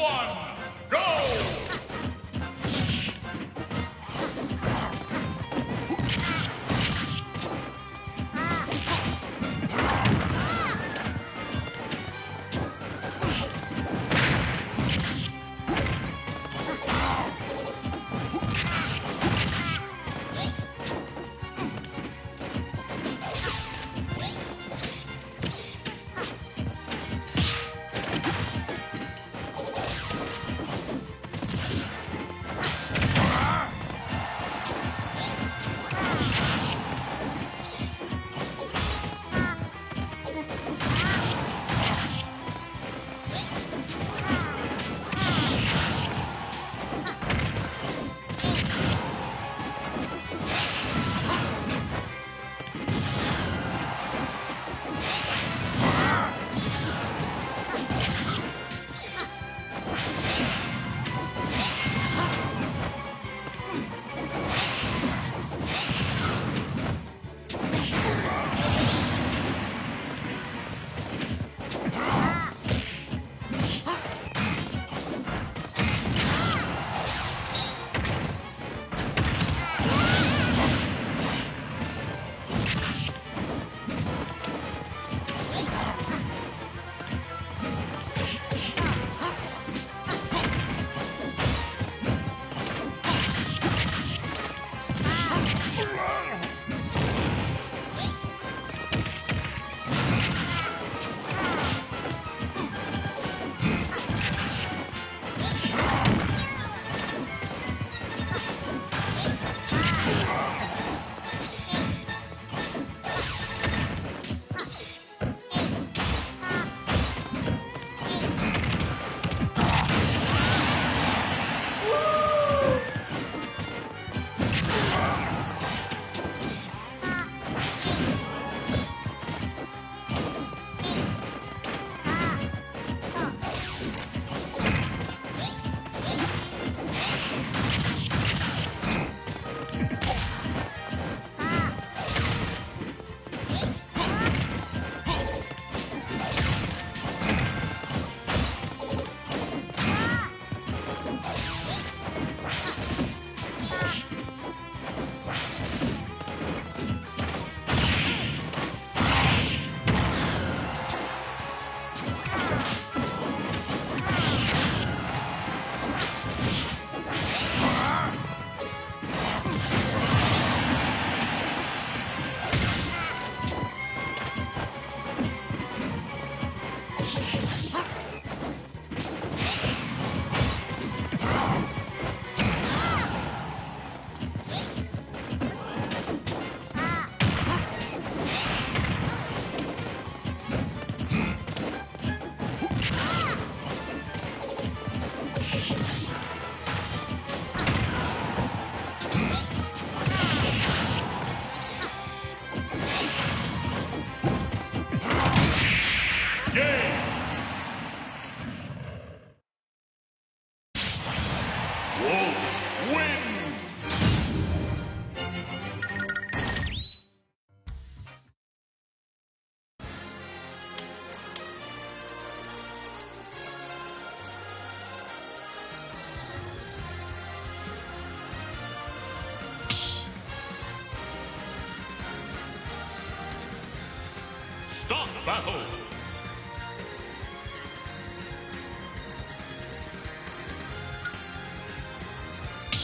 one,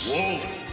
Wolf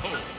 battle.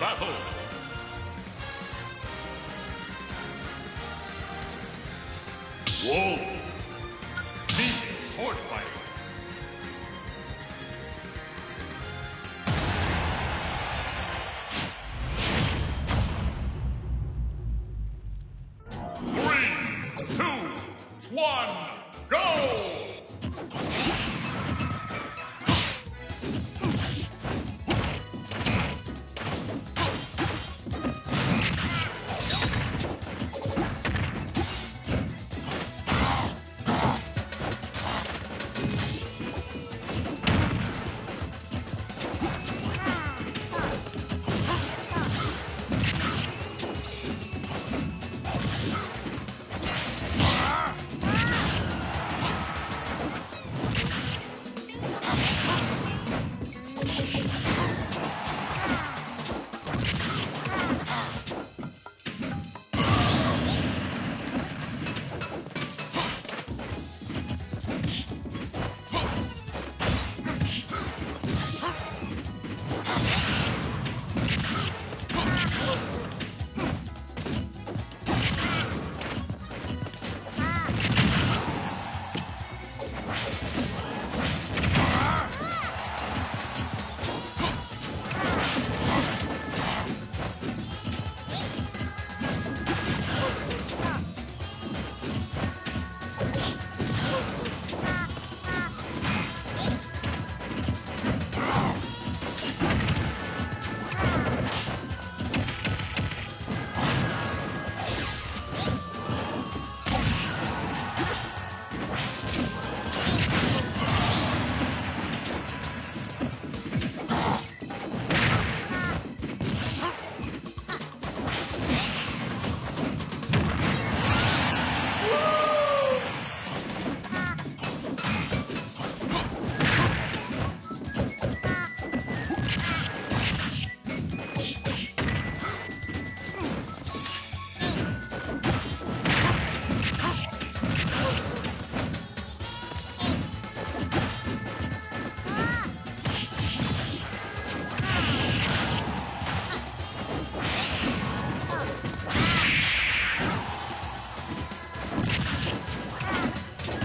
Battle! Wolf. Me, sword fighter. Three, two, one.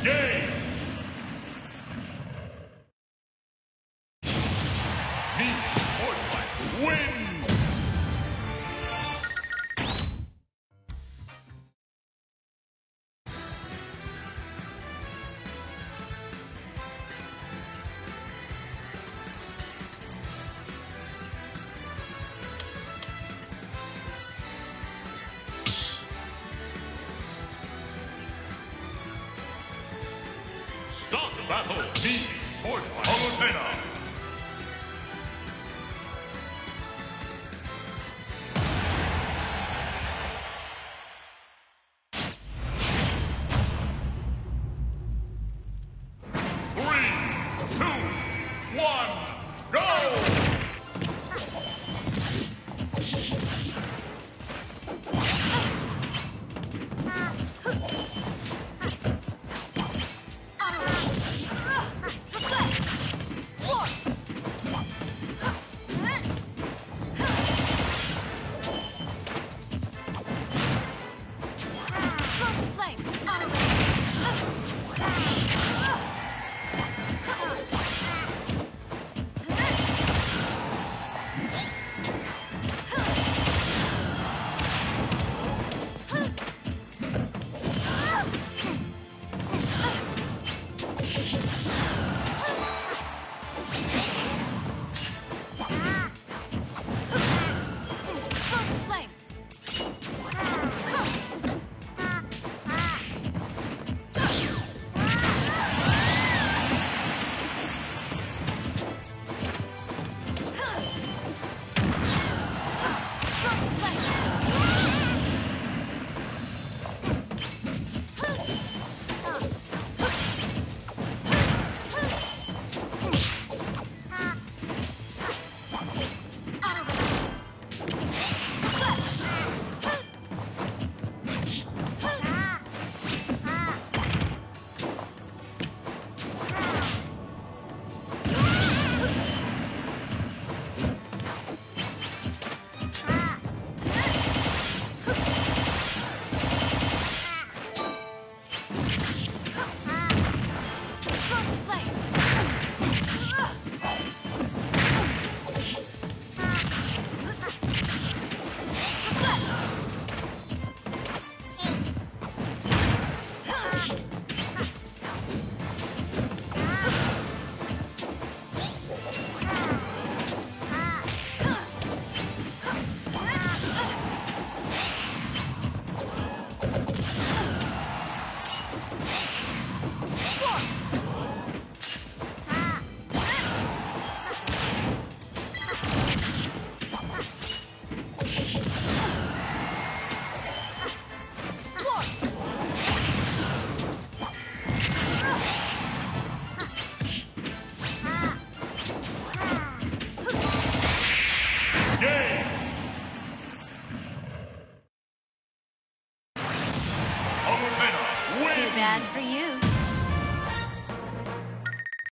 game. 来た!